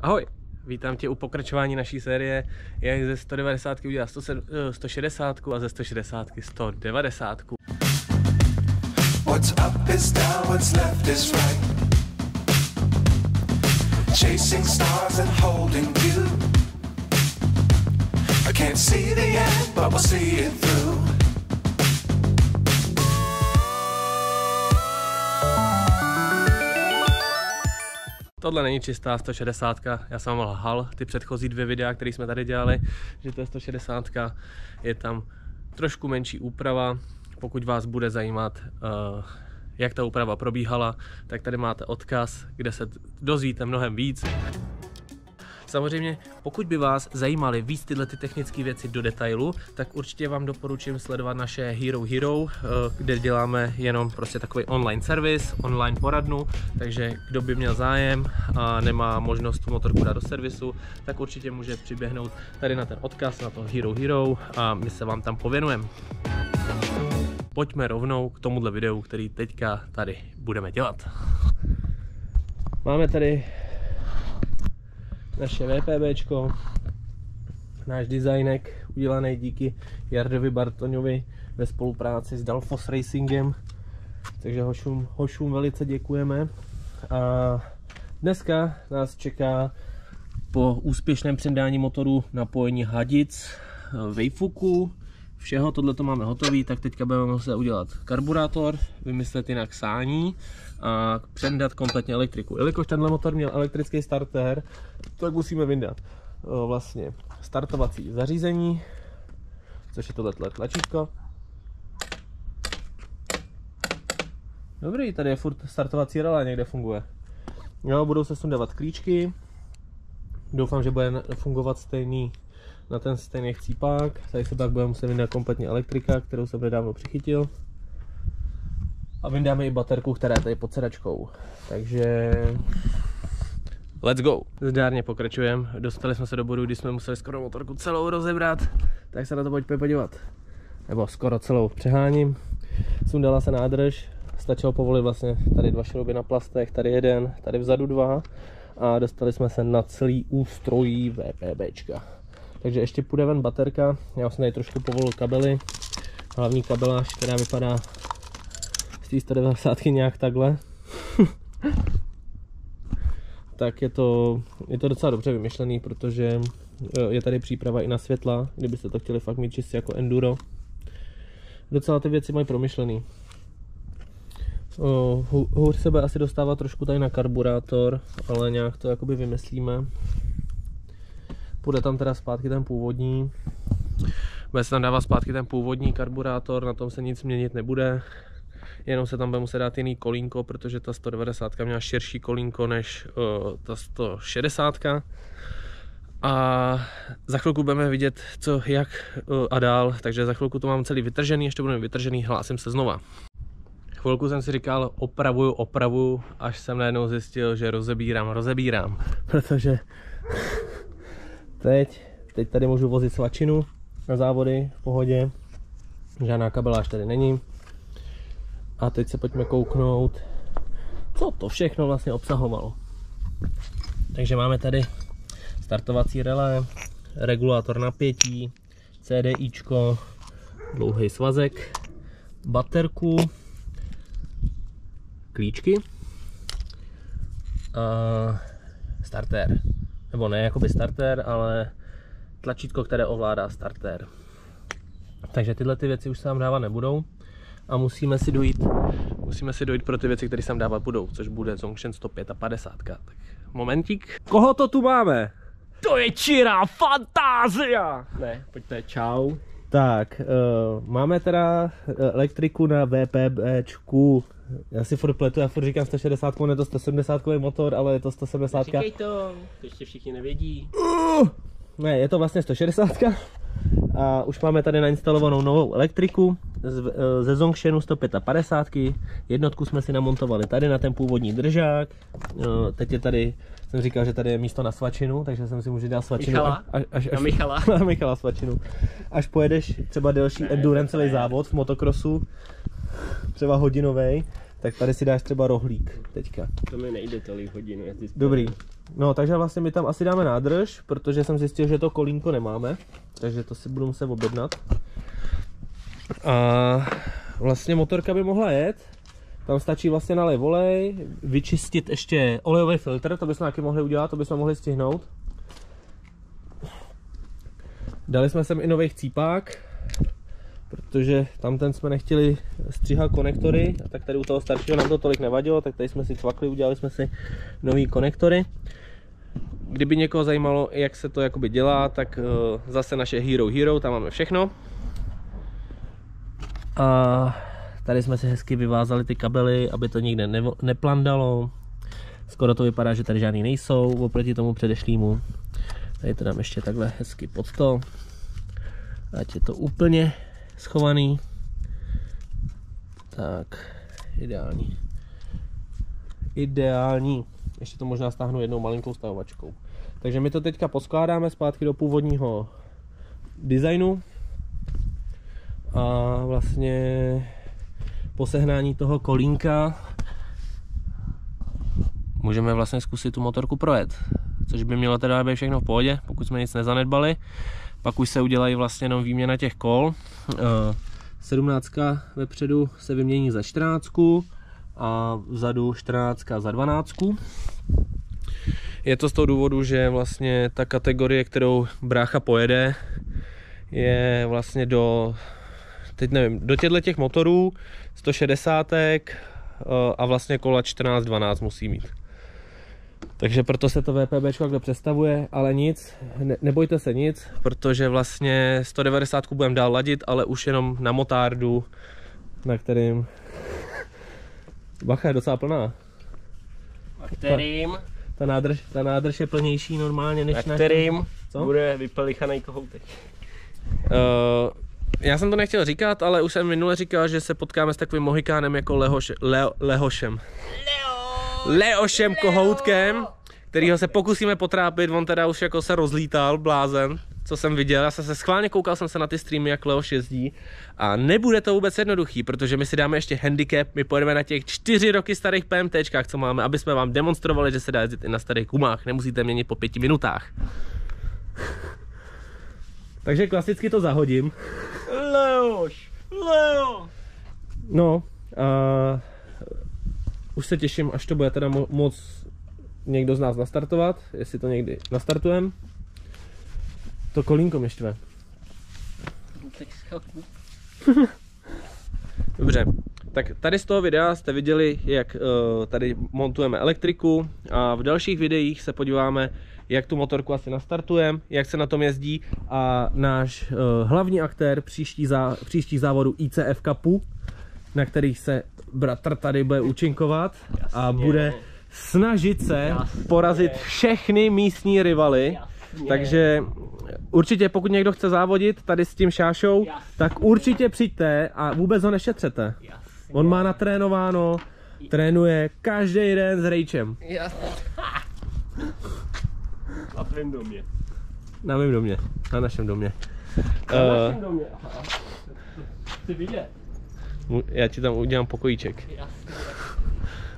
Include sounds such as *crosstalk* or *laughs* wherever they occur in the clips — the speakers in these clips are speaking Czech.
Ahoj, vítám tě u pokračování naší série, jak ze 190 udělat 160 a ze 160 190. What's up is down, what's left is right. Chasing stars and holding you. I can't see the end, but we'll see it through. Tohle není čistá 160, já jsem vám lhal ty předchozí dvě videa, které jsme tady dělali, že to je 160, je tam trošku menší úprava, pokud vás bude zajímat, uh, jak ta úprava probíhala, tak tady máte odkaz, kde se dozvíte mnohem víc. Samozřejmě, pokud by vás zajímaly víc tyhle ty technické věci do detailu, tak určitě vám doporučím sledovat naše Hero Hero, eh, kde děláme jenom prostě takový online servis, online poradnu, takže kdo by měl zájem a nemá možnost tu motorku dát do servisu, tak určitě může přiběhnout tady na ten odkaz, na to Hero Hero a my se vám tam pověnujeme. Pojďme rovnou k tomuhle videu, který teďka tady budeme dělat. Máme tady naše VPBčko, náš designek udělaný díky Jardovi Bartoňovi ve spolupráci s Dalfos Racingem. Takže hošům, hošům velice děkujeme. A dneska nás čeká po úspěšném předání motoru napojení hadic, vejfuku, všeho, tohle to máme hotový, tak teďka budeme muset udělat karburátor, vymyslet jinak sání a předat kompletně elektriku. Jelikož tenhle motor měl elektrický starter, tak musíme vyndat vlastně startovací zařízení, což je tohle tlačítko. Dobrý, tady je furt startovací relé, někde funguje. Jo, budou se sundávat klíčky. Doufám, že bude fungovat stejný na ten stejný chcípák. Tady se pak bude muset vyndat kompletně elektrika, kterou jsem nedávno přichytil. A vyndáme i baterku, která je tady pod sedačkou. Takže let's go. Zdárně pokračujeme. Dostali jsme se do bodu, kdy jsme museli skoro motorku celou rozebrat. Tak se na to pojďme podívat. Nebo skoro celou přeháním. Sundala se nádrž. Stačilo povolit vlastně tady dva šrouby na plastech, tady jeden, tady vzadu dva. A dostali jsme se na celý ústrojí VPBčka. Takže ještě půjde ven baterka. Já jsem tady trošku povolil kabely. Hlavní kabeláž, která vypadá z té 190 nějak takhle. *laughs* tak je to, je to docela dobře vymyšlený, protože eh, je tady příprava i na světla, kdybyste to chtěli fakt mít čistě jako enduro. Docela ty věci mají promyšlený. Hůř se bude asi dostává trošku tady na karburátor, ale nějak to jakoby vymyslíme. Půjde tam teda zpátky ten původní. Bude se tam dávat zpátky ten původní karburátor, na tom se nic měnit nebude. Jenom se tam bude muset dát jiný kolínko, protože ta 190 měla širší kolínko než uh, ta 160. A za chvilku budeme vidět, co, jak uh, a dál, takže za chvilku to mám celý vytržený, ještě budeme vytržený, hlásím se znova. Chvilku jsem si říkal, opravuju, opravuju, až jsem najednou zjistil, že rozebírám, rozebírám, *laughs* protože teď, teď tady můžu vozit svačinu na závody v pohodě. Žádná kabeláž tady není. A teď se pojďme kouknout, co to všechno vlastně obsahovalo. Takže máme tady startovací relé, regulátor napětí, CDIčko, dlouhý svazek, baterku, klíčky a starter nebo ne jakoby starter, ale tlačítko, které ovládá starter. Takže tyhle ty věci už se nám dávat nebudou a musíme si dojít, musíme si dojít pro ty věci, které se nám dávat budou, což bude Zongshen 155. Tak momentík. Koho to tu máme? To je čirá fantázia! Ne, pojďte, čau. Tak, uh, máme teda elektriku na VPBčku já si furt pletu, já furt říkám 160, ne to 170 motor, ale je to 170. Říkej to, to ještě všichni nevědí. Uh, ne, je to vlastně 160. A už máme tady nainstalovanou novou elektriku eh, ze Zongshenu 155. Jednotku jsme si namontovali tady na ten původní držák. Eh, teď je tady, jsem říkal, že tady je místo na svačinu, takže jsem si můžu dát svačinu. Michala? Až, až, až, na Michala. *laughs* na Michala svačinu. Až pojedeš třeba delší ne, enduranceový závod v motokrosu, třeba hodinový, tak tady si dáš třeba rohlík teďka. To mi nejde tolik hodinu. Dobrý. No, takže vlastně my tam asi dáme nádrž, protože jsem zjistil, že to kolínko nemáme, takže to si budu muset objednat. A vlastně motorka by mohla jet, tam stačí vlastně nalej olej, vyčistit ještě olejový filtr, to bychom taky mohli udělat, to bychom mohli stihnout. Dali jsme sem i nový chcípák, protože tam ten jsme nechtěli stříhat konektory, tak tady u toho staršího nám to tolik nevadilo, tak tady jsme si cvakli, udělali jsme si nový konektory. Kdyby někoho zajímalo, jak se to jakoby dělá, tak uh, zase naše Hero Hero, tam máme všechno. A tady jsme si hezky vyvázali ty kabely, aby to nikde ne neplandalo. Skoro to vypadá, že tady žádný nejsou oproti tomu předešlýmu. Tady to dám ještě takhle hezky pod to. Ať je to úplně schovaný. Tak, ideální. Ideální. Ještě to možná stáhnu jednou malinkou stavovačkou. Takže my to teďka poskládáme zpátky do původního designu. A vlastně po sehnání toho kolínka můžeme vlastně zkusit tu motorku projet. Což by mělo teda být všechno v pohodě, pokud jsme nic nezanedbali. Pak už se udělají vlastně jenom výměna těch kol. 17 eh, vepředu se vymění za 14 a vzadu 14 za 12. Je to z toho důvodu, že vlastně ta kategorie, kterou brácha pojede, je vlastně do, teď nevím, do těchto těch motorů 160 eh, a vlastně kola 14-12 musí mít. Takže proto se to VPB takhle představuje, ale nic, ne, nebojte se nic, protože vlastně 190 budeme dál ladit, ale už jenom na motárdu, na kterým... *laughs* Bacha je docela plná. A kterým? Ta, ta, nádrž, ta nádrž je plnější normálně než na kterým Co? bude vypelichaný kohoutek. Uh, já jsem to nechtěl říkat, ale už jsem minule říkal, že se potkáme s takovým mohikánem jako Lehoš, Leo, Lehošem. Leošem Kohoutkem, kterýho se pokusíme potrápit, on teda už jako se rozlítal, blázen, co jsem viděl, já jsem se schválně koukal jsem se na ty streamy, jak Leoš jezdí a nebude to vůbec jednoduchý, protože my si dáme ještě handicap, my pojedeme na těch čtyři roky starých PMTčkách, co máme, aby jsme vám demonstrovali, že se dá jezdit i na starých gumách, nemusíte měnit po pěti minutách. *laughs* Takže klasicky to zahodím. Leoš, Leo. No, uh, už se těším, až to bude teda mo moc někdo z nás nastartovat, jestli to někdy nastartujeme. To kolínko mě štve. *laughs* Dobře, tak tady z toho videa jste viděli, jak uh, tady montujeme elektriku a v dalších videích se podíváme, jak tu motorku asi nastartujeme, jak se na tom jezdí a náš uh, hlavní aktér příští, zá, příští závodu ICF Cupu, na kterých se bratr tady bude účinkovat Jasně. a bude snažit se Jasně. porazit všechny místní rivaly. Jasně. Takže určitě pokud někdo chce závodit tady s tím šášou, Jasně. tak určitě přijďte a vůbec ho nešetřete. Jasně. On má natrénováno, trénuje každý den s Rejčem. Jasně. Na tvém domě. Na mém domě, na našem domě. Na uh, našem domě, aha. Chci vidět. Já ti tam udělám pokojíček.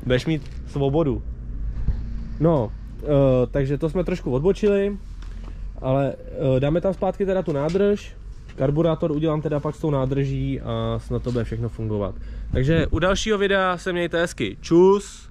Budeš mít svobodu. No, uh, takže to jsme trošku odbočili, ale uh, dáme tam zpátky teda tu nádrž, karburátor udělám teda pak s tou nádrží a snad to bude všechno fungovat. Takže u dalšího videa se mějte hezky. Čus!